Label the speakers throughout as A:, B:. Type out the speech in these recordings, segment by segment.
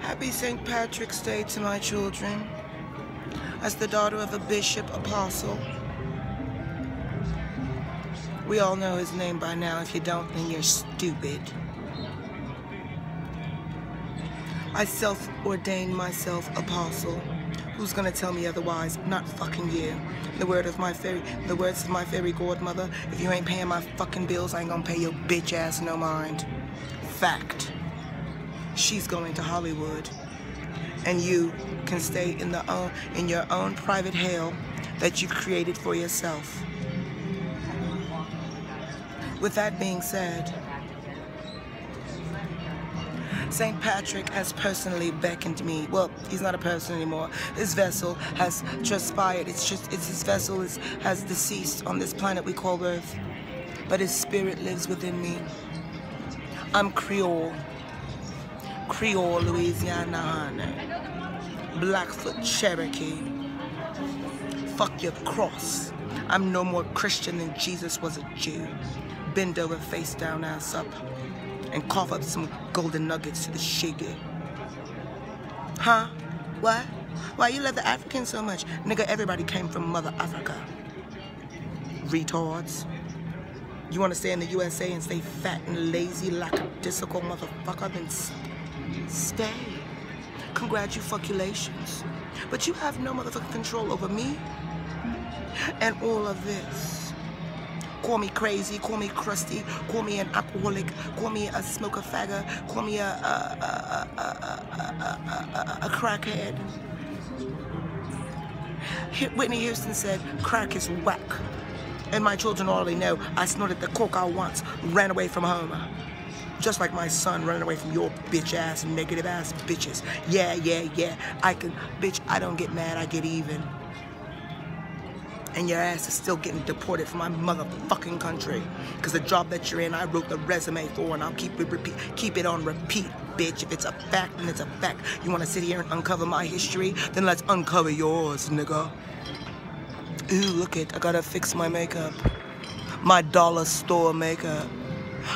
A: Happy St. Patrick's Day to my children. As the daughter of a bishop apostle, we all know his name by now. If you don't, then you're stupid. I self-ordained myself apostle. Who's gonna tell me otherwise? Not fucking you. The word of my fairy, the words of my fairy godmother. If you ain't paying my fucking bills, I ain't gonna pay your bitch ass no mind. Fact. She's going to Hollywood, and you can stay in the own, in your own private hell that you've created for yourself. With that being said, St. Patrick has personally beckoned me. Well, he's not a person anymore. His vessel has transpired. It's just, it's his vessel is, has deceased on this planet we call Earth. But his spirit lives within me. I'm Creole. Creole Louisiana, Blackfoot Cherokee. Fuck your cross. I'm no more Christian than Jesus was a Jew. Bend over, face down, ass up, and cough up some golden nuggets to the shiggy. Huh? What? Why you love the Africans so much? Nigga, everybody came from Mother Africa. Retards. You want to stay in the USA and stay fat and lazy like a disco motherfucker? Then stay. Congratulations. But you have no motherfucking control over me and all of this. Call me crazy, call me crusty, call me an alcoholic, call me a smoker faggot, call me a, a, a, a, a crackhead. Whitney Houston said, crack is whack. And my children already know I snorted the coke I once, ran away from home. Just like my son running away from your bitch ass, negative ass bitches. Yeah, yeah, yeah. I can, bitch, I don't get mad, I get even. And your ass is still getting deported from my motherfucking country. Cause the job that you're in, I wrote the resume for and I'll keep it repeat, keep it on repeat, bitch. If it's a fact, then it's a fact. You wanna sit here and uncover my history? Then let's uncover yours, nigga. Ooh, look it, I gotta fix my makeup. My dollar store makeup.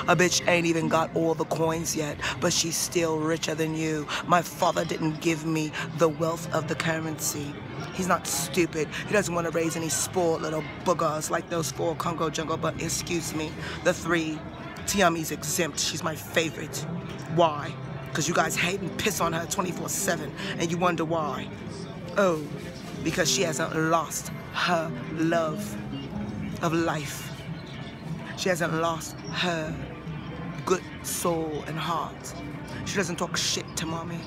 A: A bitch ain't even got all the coins yet, but she's still richer than you. My father didn't give me the wealth of the currency. He's not stupid. He doesn't want to raise any spoiled little boogers like those four Congo jungle, but excuse me, the three. Tiami's exempt. She's my favorite. Why? Because you guys hate and piss on her 24-7, and you wonder why. Oh, because she hasn't lost her love of life. She hasn't lost her good soul and heart. She doesn't talk shit to mommy.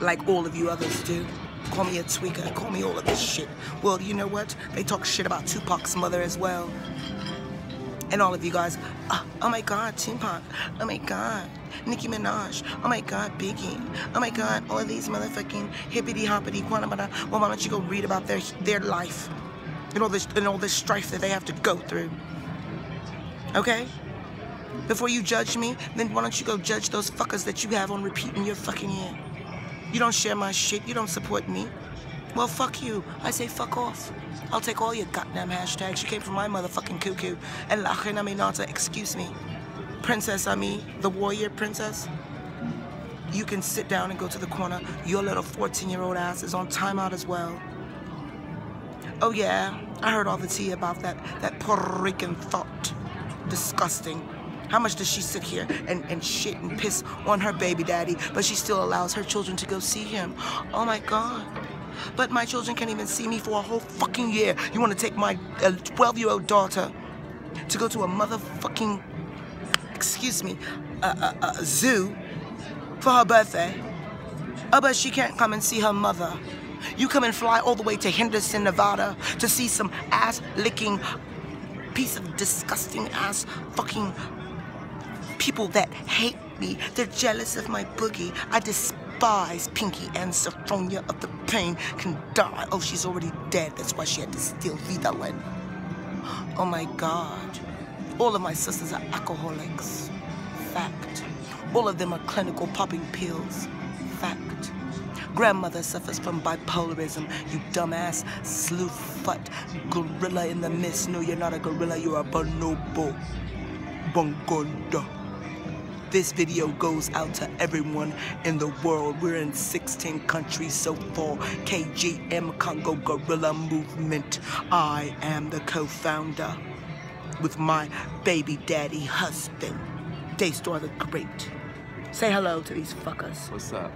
A: Like all of you others do. Call me a tweaker, call me all of this shit. Well, you know what? They talk shit about Tupac's mother as well. And all of you guys, oh, oh my God, Tupac. Oh my God, Nicki Minaj. Oh my God, Biggie. Oh my God, all of these motherfucking hippity hoppity. Well, why don't you go read about their their life and all this and all this strife that they have to go through? Okay? Before you judge me, then why don't you go judge those fuckers that you have on repeat in your fucking ear? You don't share my shit. You don't support me. Well, fuck you. I say fuck off. I'll take all your goddamn hashtags. You came from my motherfucking cuckoo. And La Reina Minata, excuse me. Princess Ami, the warrior princess. You can sit down and go to the corner. Your little 14-year-old ass is on timeout as well. Oh yeah, I heard all the tea about that, that Puerto Rican thought. Disgusting. How much does she sit here and, and shit and piss on her baby daddy, but she still allows her children to go see him? Oh my God. But my children can't even see me for a whole fucking year. You want to take my uh, 12-year-old daughter to go to a motherfucking, excuse me, a, a, a zoo for her birthday? Oh, but she can't come and see her mother. You come and fly all the way to Henderson, Nevada to see some ass-licking piece of disgusting ass fucking people that hate me. They're jealous of my boogie. I despise Pinkie and Sophronia of the Payne can die. Oh, she's already dead. That's why she had to steal Vidalin. Oh my God. All of my sisters are alcoholics. Fact. All of them are clinical popping pills. Fact. Grandmother suffers from bipolarism, you dumbass, sleuth foot, gorilla in the mist. No, you're not a gorilla, you're a bonobo. Bongonda. This video goes out to everyone in the world. We're in 16 countries so far. KGM Congo Gorilla Movement. I am the co-founder with my baby daddy husband, Daystar the Great. Say hello to these fuckers.
B: What's up?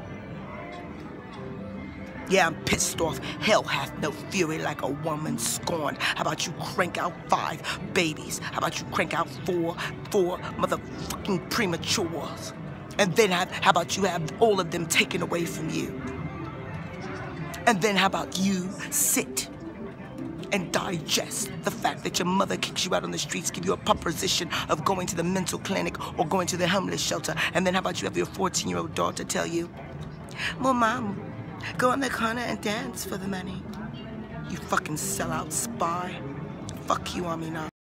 A: Yeah, I'm pissed off. Hell hath no fury like a woman scorned. How about you crank out five babies? How about you crank out four, four motherfucking prematures? And then have, how about you have all of them taken away from you? And then how about you sit and digest the fact that your mother kicks you out on the streets, give you a proposition of going to the mental clinic or going to the homeless shelter. And then how about you have your 14-year-old daughter tell you, well, mom, Go in the corner and dance for the money. You fucking sellout spy. Fuck you, Amina.